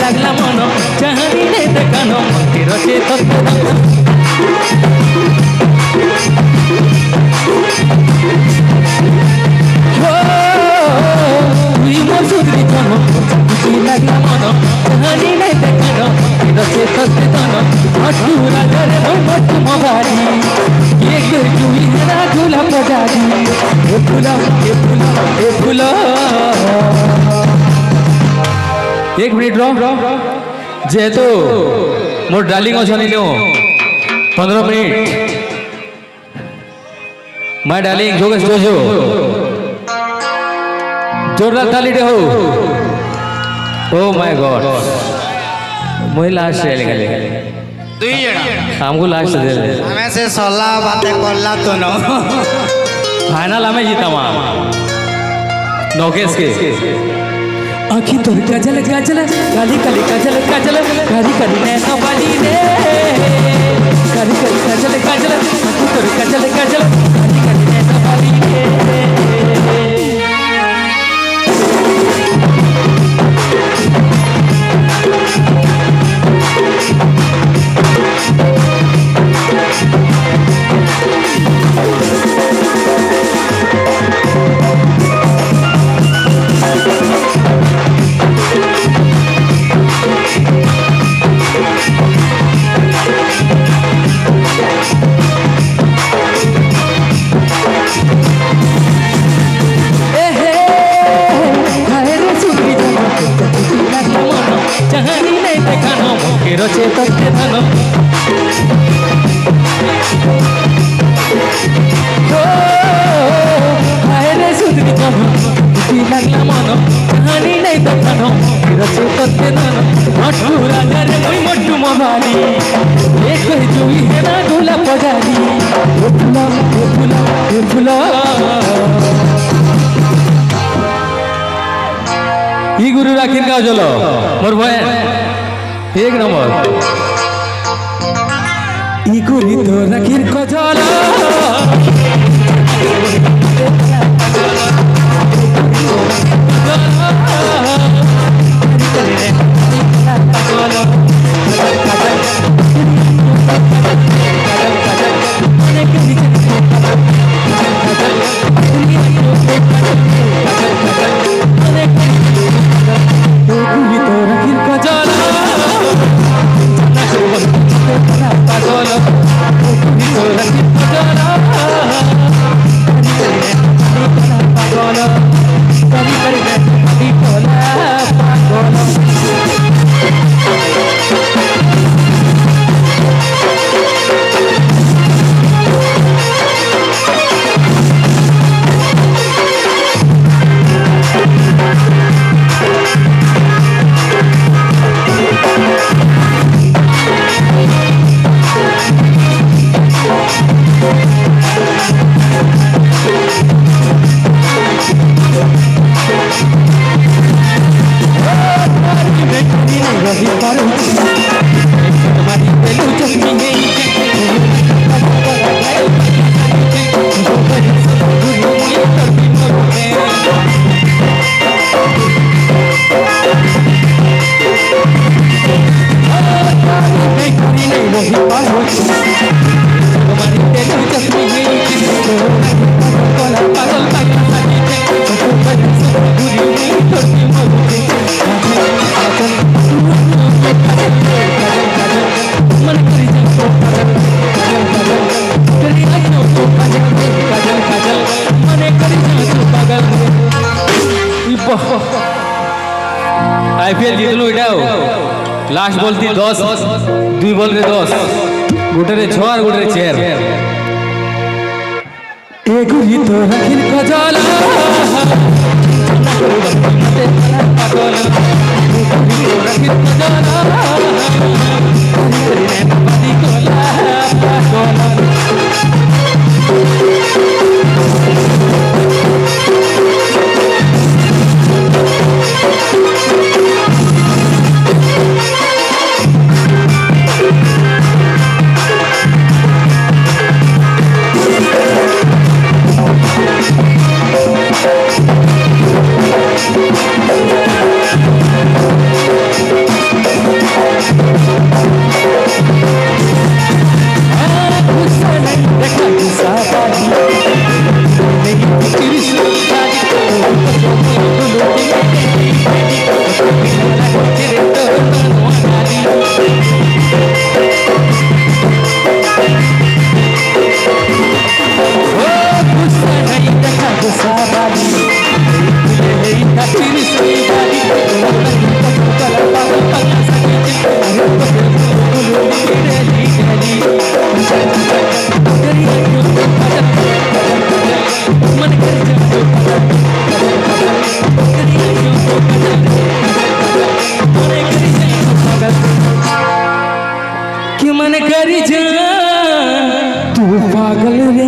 লাগলা মন চাহিলে দেখান মন্দির সে তুই মজুরি জন লাগলা টিকেট ଯେହେତୁ ମୋର ଡାର୍ଲିଂ ଅଛନ୍ତି ନୁ ପନ୍ଦର ମିନିଟ୍ ମାଇ ଡାର୍ଲିଂ ଯୋଗେଶ ଯୋଜୁ ଜୋରଦାର ତାଲିଟେ ହଉ ଓ ମାଇ ଗଡ୍ ମୁଇଁ ଲାଷ୍ଟ ହେଲି ଖାଲି ଦୁଇ ଜଣ ଆମକୁ ଲାଷ୍ଟ ଦେଲେ ଆମେ ସେ ସଲା ବାତେ କଲା ତ ନ ଫାଇନାଲ ଆମେ ଜିତାମା ନଗେଶ କେ आखी तोर गज़ल गज़ल काली काली गज़ल गज़ल काली काली नैना वाली रे मेरो चेतस्य धनम् रे सुधरी जन दुखी लागला मन कहानी नाही तर धन मेरो चेतस्य धन मठू राजा रे मुई मठू ममारी एक जुई हे ना गुला पजारी हे फुला हे फुला हे फुला ही गुरु राखीन गाव जलो मोर भय এক নম্বর। ই করি তোর নাকির কজলা। আইপিএল জিতলো এটাও। লাস্ট বলতি দশ, দুই বলরে দশ। গোটারে ছ আর গোটারে চেয়ার এগুলি তো রাখির কজল। मन करी तू पागल रे।